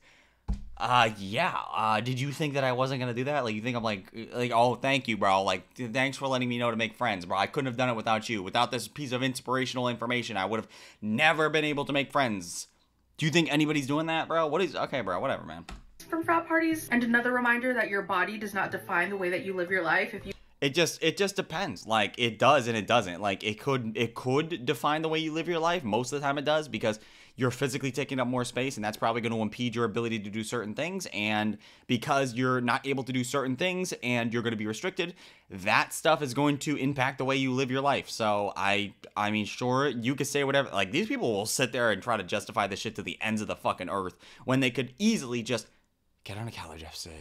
Uh yeah. Uh did you think that i wasn't gonna do that? Like you think i'm like like oh thank you bro. Like th- thanks for letting me know to make friends bro. I couldn't have done it without you. Without this piece of inspirational information i would have never been able to make friends. Do you think anybody's doing that, bro? What is okay, bro? Whatever, man. from frat parties and another reminder that your body does not define the way that you live your life. If you It just it just depends. Like it does and it doesn't. Like it could it could define the way you live your life. Most of the time it does because you're physically taking up more space and that's probably going to impede your ability to do certain things and because you're not able to do certain things and you're going to be restricted, that stuff is going to impact the way you live your life. So I I mean sure you could say whatever like these people will sit there and try to justify this shit to the ends of the fucking earth when they could easily just get on a couch episode.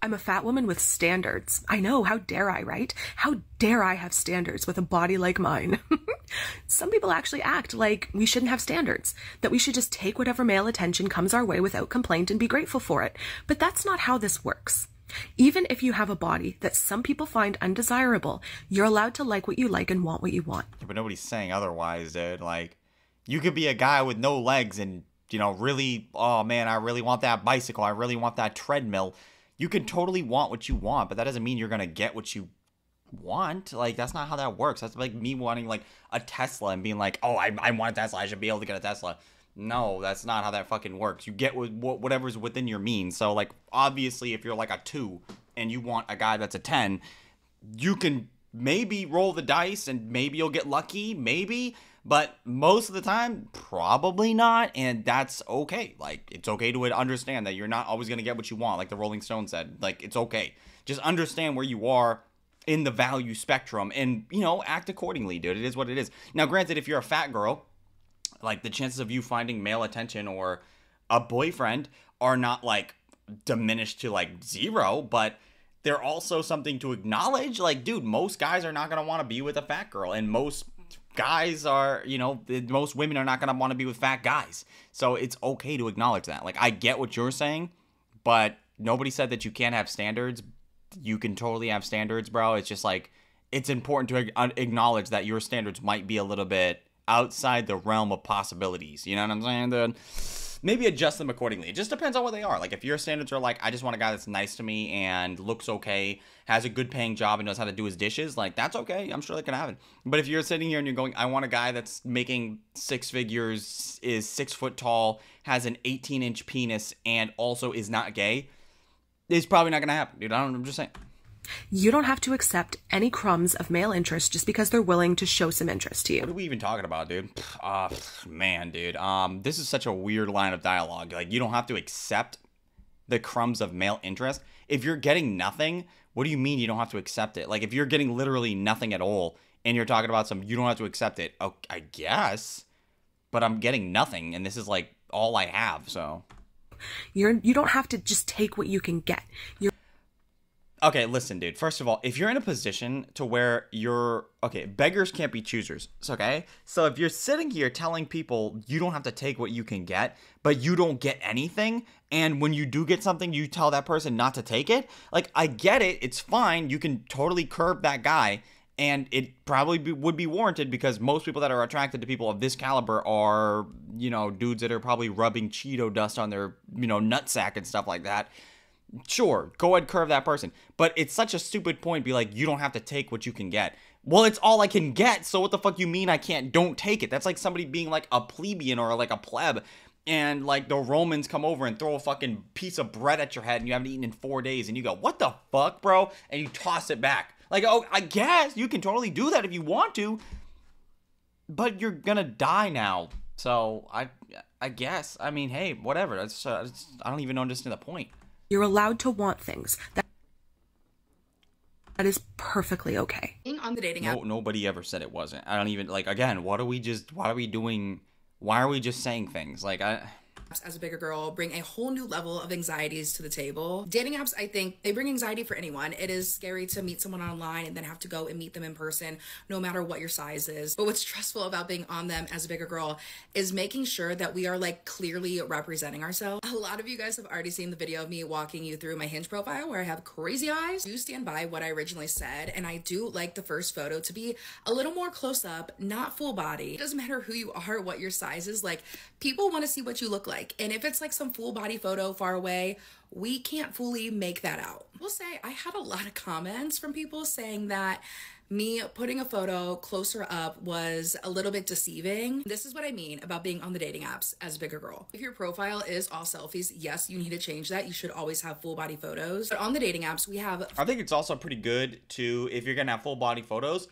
I'm a fat woman with standards. I know, how dare I, right? How dare I have standards with a body like mine? [laughs] Some people actually act like we shouldn't have standards, that we should just take whatever male attention comes our way without complaint and be grateful for it. But that's not how this works. Even if you have a body that some people find undesirable, you're allowed to like what you like and want what you want. but nobody's saying otherwise, dude. Like, you could be a guy with no legs and, you know, really, oh man, I really want that bicycle. I really want that treadmill. You can totally want what you want, but that doesn't mean you're going to get what you want. Like, that's not how that works. That's like me wanting, like, a Tesla and being like, oh, I, I want a Tesla. I should be able to get a Tesla. No, that's not how that fucking works. You get wh- wh- whatever's within your means. So, like, obviously, if you're like a two and you want a guy that's a 10, you can maybe roll the dice and maybe you'll get lucky, maybe, but most of the time, probably not, and that's okay. Like, it's okay to understand that you're not always gonna get what you want, like the Rolling Stone said. Like, it's okay. Just understand where you are in the value spectrum and, you know, act accordingly, dude. It is what it is. Now, granted, if you're a fat girl, like the chances of you finding male attention or a boyfriend are not like diminished to like zero, but they're also something to acknowledge. Like, dude, most guys are not gonna want to be with a fat girl, and most guys are, you know, most women are not gonna want to be with fat guys. So it's okay to acknowledge that. Like, I get what you're saying, but nobody said that you can't have standards. You can totally have standards, bro. It's just like it's important to acknowledge that your standards might be a little bit outside the realm of possibilities. You know what I'm saying, dude? Maybe adjust them accordingly. It just depends on what they are. Like if your standards are like, I just want a guy that's nice to me and looks okay, has a good paying job and knows how to do his dishes, like that's okay. I'm sure that can happen. But if you're sitting here and you're going, I want a guy that's making six figures, is six foot tall, has an 18 inch penis, and also is not gay, it's probably not gonna happen, dude. I don't, I'm just saying. You don't have to accept any crumbs of male interest just because they're willing to show some interest to you. What are we even talking about, dude? Uh, man, dude. Um, this is such a weird line of dialogue. Like, you don't have to accept the crumbs of male interest. If you're getting nothing, what do you mean you don't have to accept it? Like, if you're getting literally nothing at all, and you're talking about some, you don't have to accept it. Oh, I guess, but I'm getting nothing, and this is like all I have. So, You're you don't have to just take what you can get. You're Okay, listen, dude. First of all, if you're in a position to where you're okay, beggars can't be choosers. Okay, so if you're sitting here telling people you don't have to take what you can get, but you don't get anything, and when you do get something, you tell that person not to take it. Like, I get it. It's fine. You can totally curb that guy, and it probably be, would be warranted because most people that are attracted to people of this caliber are, you know, dudes that are probably rubbing Cheeto dust on their, you know, nutsack and stuff like that sure, go ahead, curve that person. But it's such a stupid point. Be like, you don't have to take what you can get. Well, it's all I can get. So what the fuck you mean I can't? Don't take it. That's like somebody being like a plebeian or like a pleb and like the Romans come over and throw a fucking piece of bread at your head and you haven't eaten in four days and you go, what the fuck, bro? And you toss it back. Like, oh, I guess you can totally do that if you want to, but you're gonna die now. So I, I guess. I mean, hey, whatever. Uh, I don't even understand the point. You're allowed to want things. That that is perfectly okay. Being on the dating app No, nobody ever said it wasn't. I don't even like. Again, what are we just? Why are we doing? Why are we just saying things like I? As a bigger girl bring a whole new level of anxieties to the table. Dating apps, I think, they bring anxiety for anyone. It is scary to meet someone online and then have to go and meet them in person, no matter what your size is. But what's stressful about being on them as a bigger girl is making sure that we are like clearly representing ourselves. A lot of you guys have already seen the video of me walking you through my hinge profile where I have crazy eyes. I do stand by what I originally said, and I do like the first photo to be a little more close up, not full body. It doesn't matter who you are, what your size is, like people want to see what you look like. And if it's like some full body photo far away, we can't fully make that out. We'll say I had a lot of comments from people saying that me putting a photo closer up was a little bit deceiving. This is what I mean about being on the dating apps as a bigger girl. If your profile is all selfies, yes, you need to change that. You should always have full body photos. But on the dating apps, we have I think it's also pretty good to if you're gonna have full body photos,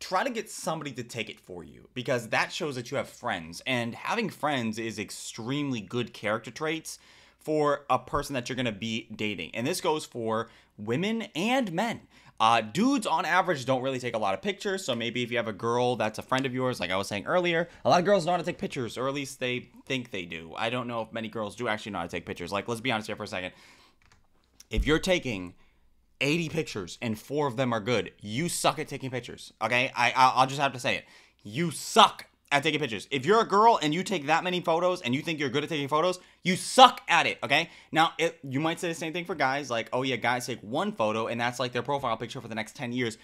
try to get somebody to take it for you because that shows that you have friends and having friends is extremely good character traits for a person that you're gonna be dating. And this goes for women and men. Uh, dudes on average don't really take a lot of pictures, so maybe if you have a girl that's a friend of yours, like I was saying earlier, a lot of girls know how to take pictures, or at least they think they do. I don't know if many girls do actually know how to take pictures. Like, let's be honest here for a second. If you're taking 80 pictures and four of them are good, you suck at taking pictures. Okay, I I'll just have to say it. You suck at taking pictures. If you're a girl and you take that many photos and you think you're good at taking photos, you suck at it. Okay. Now it, you might say the same thing for guys. Like, oh yeah, guys take one photo and that's like their profile picture for the next 10 years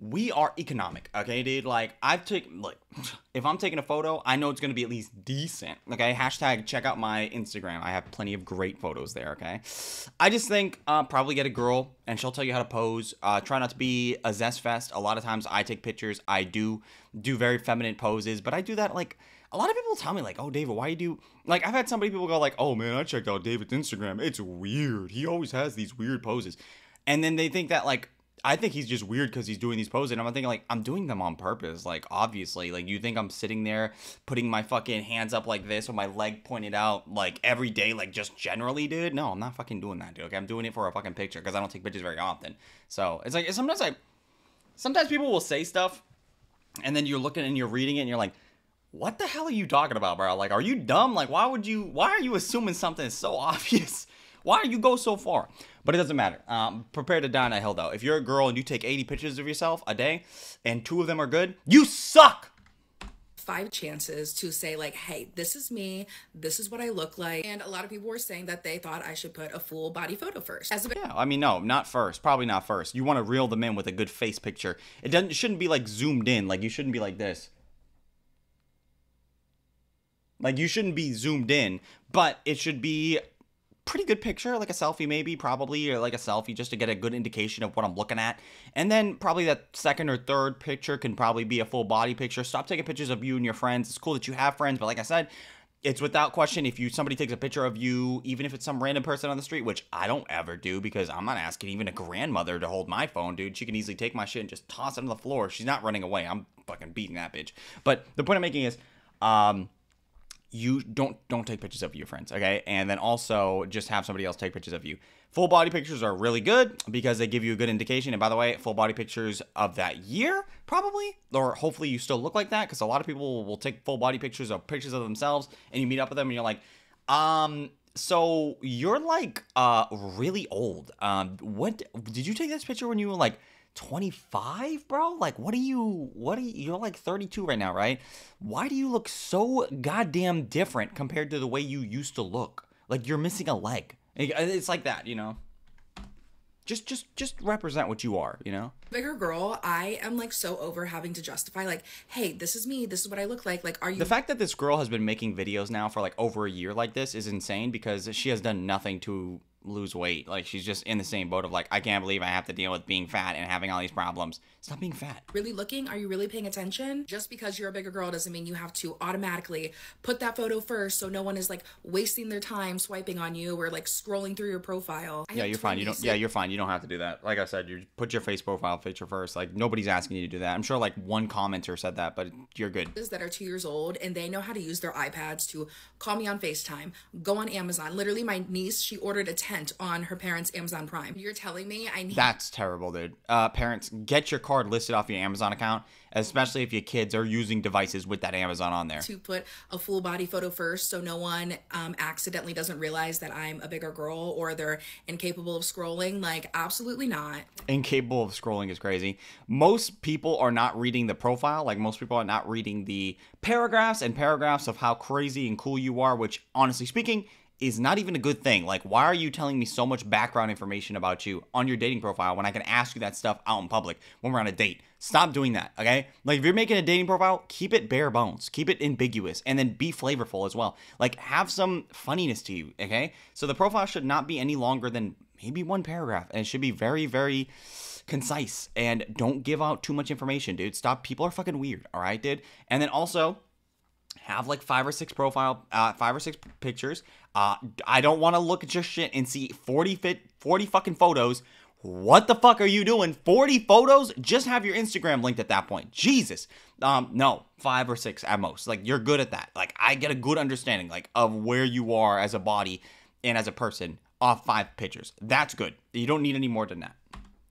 we are economic, okay, dude? Like, I've taken, like, [sighs] if I'm taking a photo, I know it's gonna be at least decent, okay? Hashtag check out my Instagram. I have plenty of great photos there, okay? I just think uh, probably get a girl and she'll tell you how to pose. Uh, try not to be a zest fest. A lot of times I take pictures. I do do very feminine poses, but I do that like a lot of people tell me like, "Oh, David, why you do?" Like, I've had somebody people go like, "Oh man, I checked out David's Instagram. It's weird. He always has these weird poses," and then they think that like I think he's just weird because he's doing these poses. And I'm thinking, like, I'm doing them on purpose. Like, obviously, like, you think I'm sitting there putting my fucking hands up like this with my leg pointed out, like, every day, like, just generally, dude? No, I'm not fucking doing that, dude. Okay, I'm doing it for a fucking picture because I don't take pictures very often. So it's like, sometimes I, sometimes people will say stuff and then you're looking and you're reading it and you're like, what the hell are you talking about, bro? Like, are you dumb? Like, why would you, why are you assuming something is so [laughs] obvious? Why do you go so far? But it doesn't matter. Um, prepare to die on a hill, though. If you're a girl and you take 80 pictures of yourself a day and two of them are good, you suck! five chances to say like hey this is me this is what i look like and a lot of people were saying that they thought i should put a full body photo first as a Yeah, I mean, no, not first. Probably not first. You want to reel them in with a good face picture. It doesn't. It shouldn't be like zoomed in. Like you shouldn't be like this. Like you shouldn't be zoomed in, but it should be pretty good picture, like a selfie maybe, probably, or like a selfie just to get a good indication of what I'm looking at. And then probably that second or third picture can probably be a full body picture. Stop taking pictures of you and your friends. It's cool that you have friends, but like I said, it's without question if you somebody takes a picture of you, even if it's some random person on the street, which I don't ever do because I'm not asking even a grandmother to hold my phone, dude. She can easily take my shit and just toss it on the floor. She's not running away. I'm fucking beating that bitch. But the point I'm making is, um, you don't don't take pictures of your friends okay? And then also just have somebody else take pictures of you. Full body pictures are really good because they give you a good indication. And by the way full body pictures of that year probably or hopefully you still look like that because a lot of people will take full body pictures of pictures of themselves and you meet up with them and you're like um so you're like uh really old. Um what did you take this picture when you were like 25 bro? Like what are you what are you you're like 32 right now right? Why do you look so goddamn different compared to the way you used to look? Like you're missing a leg. Uh, it's like that you know? Just just just represent what you are you know? Bigger girl i am like so over having to justify like hey this is me this is what i look like like are you the fact that this girl has been making videos now for like over a year like this is insane because she has done nothing to lose weight. Like she's just in the same boat of like, I can't believe I have to deal with being fat and having all these problems. Stop being fat. Really looking? Are you really paying attention? Just because you're a bigger girl doesn't mean you have to automatically put that photo first so no one is like wasting their time swiping on you or like scrolling through your profile. I Yeah, you're fine. You don't. Yeah, you're fine. You don't have to do that. Like I said, you put your face profile picture first. Like nobody's asking you to do that. I'm sure like one commenter said that, but you're good. that are two years old and they know how to use their iPads to call me on FaceTime, go on Amazon. Literally, my niece, she ordered a tent on her parents' Amazon Prime. You're telling me I need That's terrible, dude. Uh, parents, get your card listed off your Amazon account, especially if your kids are using devices with that Amazon on there. to put a full body photo first so no one um, accidentally doesn't realize that I'm a bigger girl or they're incapable of scrolling. Like, absolutely not. incapable of scrolling is crazy. Most people are not reading the profile. Like most people are not reading the paragraphs and paragraphs of how crazy and cool you are, which honestly speaking is not even a good thing. Like why are you telling me so much background information about you on your dating profile when I can ask you that stuff out in public when we're on a date? Stop doing that, okay? Like if you're making a dating profile, keep it bare bones, keep it ambiguous, and then be flavorful as well. Like have some funniness to you, okay? So the profile should not be any longer than maybe one paragraph, and it should be very, very concise and don't give out too much information, dude. Stop. People are fucking weird, all right, dude? And then also have like five or six profile, uh, five or six pictures. Uh, I don't want to look at your shit and see 40 fit, 40 fucking photos. What the fuck are you doing? 40 photos? Just have your Instagram linked at that point. Jesus. Um, no, five or six at most. Like you're good at that. Like I get a good understanding like of where you are as a body and as a person off five pictures. That's good. You don't need any more than that.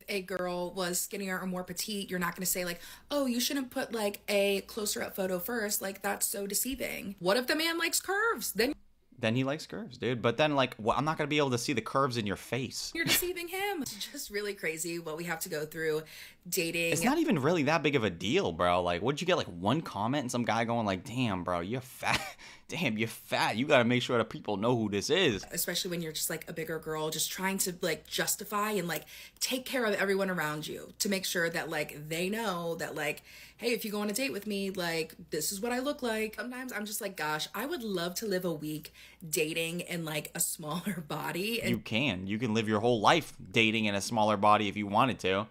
A girl was skinnier or more petite, you're not going to say like, "Oh, you shouldn't put like a closer up photo first. Like that's so deceiving. What if the man likes curves? Then Then he likes curves, dude. But then, like, well, I'm not gonna be able to see the curves in your face. you're deceiving him. It's just really crazy what we have to go through dating. It's not even really that big of a deal, bro. Like, what'd you get like one comment and some guy going like, "Damn, bro, you're fat. [laughs] Damn, you're fat. You gotta make sure that people know who this is." especially when you're just like a bigger girl just trying to like justify and like take care of everyone around you to make sure that like they know that like hey if you go on a date with me like this is what i look like sometimes i'm just like gosh i would love to live a week dating in like a smaller [laughs] body and You can. You can live your whole life dating in a smaller body if you wanted to.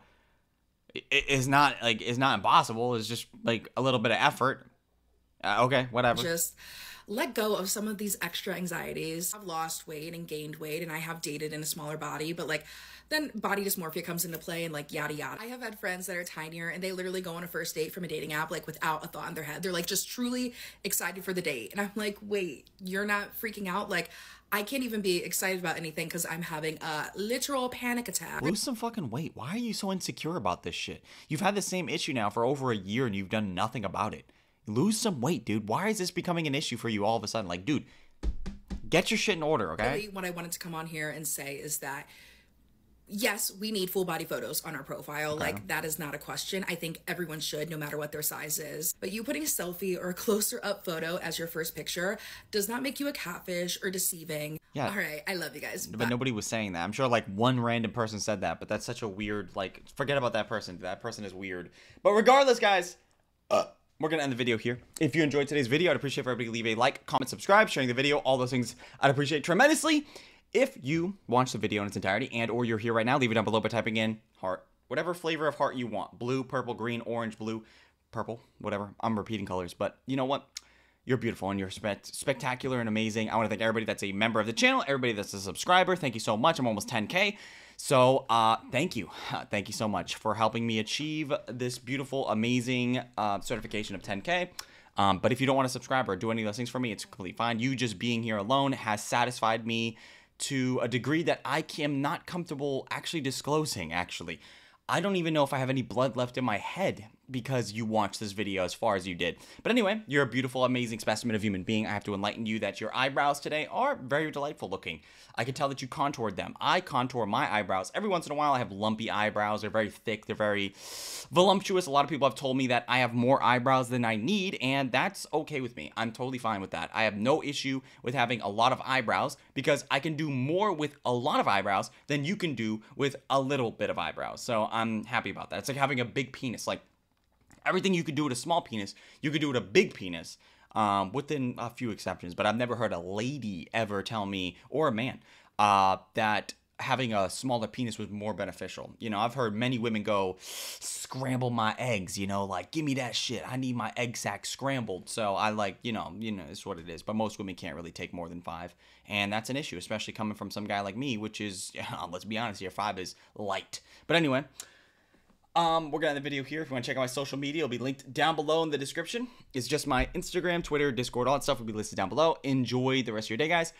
It's not like it's not impossible. It's just like a little bit of effort. Uh, okay, whatever. just let go of some of these extra anxieties. I've lost weight and gained weight and I have dated in a smaller body, but like then body dysmorphia comes into play and like yada yada. I have had friends that are tinier and they literally go on a first date from a dating app like without a thought in their head. They're like just truly excited for the date. And I'm like, wait, you're not freaking out? Like I can't even be excited about anything because I'm having a literal panic attack. Lose some fucking weight. Why are you so insecure about this shit? You've had the same issue now for over a year and you've done nothing about it. Lose some weight, dude. Why is this becoming an issue for you all of a sudden? Like, dude, get your shit in order, okay? really what I wanted to come on here and say is that yes, we need full body photos on our profile. Like that is not a question. I think everyone should, no matter what their size is. But you putting a selfie or a closer up photo as your first picture does not make you a catfish or deceiving. Yeah. All right, I love you guys. But nobody was saying that. I'm sure like one random person said that, but that's such a weird like forget about that person. That person is weird. But regardless, guys, uh, we're gonna end the video here. If you enjoyed today's video, I'd appreciate if everybody leave a like, comment, subscribe, sharing the video, all those things I'd appreciate tremendously. If you watch the video in its entirety and or you're here right now, leave it down below by typing in heart. Whatever flavor of heart you want. Blue, purple, green, orange, blue, purple, whatever. I'm repeating colors, but you know what? You're beautiful and you're spe- spectacular and amazing. I want to thank everybody that's a member of the channel, everybody that's a subscriber. Thank you so much. I'm almost 10K. So, uh, thank you. [laughs] Thank you so much for helping me achieve this beautiful, amazing uh, certification of 10K. Um, but if you don't want to subscribe or do any of those things for me, it's completely fine. You just being here alone has satisfied me to a degree that I am not comfortable actually disclosing, actually. I don't even know if I have any blood left in my head because you watched this video as far as you did. But anyway, you're a beautiful, amazing specimen of human being. I have to enlighten you that your eyebrows today are very delightful looking. I can tell that you contoured them. I contour my eyebrows. Every once in a while, I have lumpy eyebrows. They're very thick. They're very voluptuous. A lot of people have told me that I have more eyebrows than I need, and that's okay with me. I'm totally fine with that. I have no issue with having a lot of eyebrows because I can do more with a lot of eyebrows than you can do with a little bit of eyebrows. So I'm happy about that. It's like having a big penis. Like everything you could do with a small penis, you could do with a big penis. Um, within a few exceptions, but I've never heard a lady ever tell me, or a man, uh, that having a smaller penis was more beneficial. You know, I've heard many women go, scramble my eggs, you know, like give me that shit. I need my egg sac scrambled. So I like, you know, you know, it's what it is. But most women can't really take more than five. And that's an issue, especially coming from some guy like me, which is, [laughs] let's be honest here, five is light. But anyway, um, we're gonna end the video here. If you want to check out my social media, it'll be linked down below in the description. It's just my Instagram, Twitter, Discord, all that stuff will be listed down below. Enjoy the rest of your day, guys.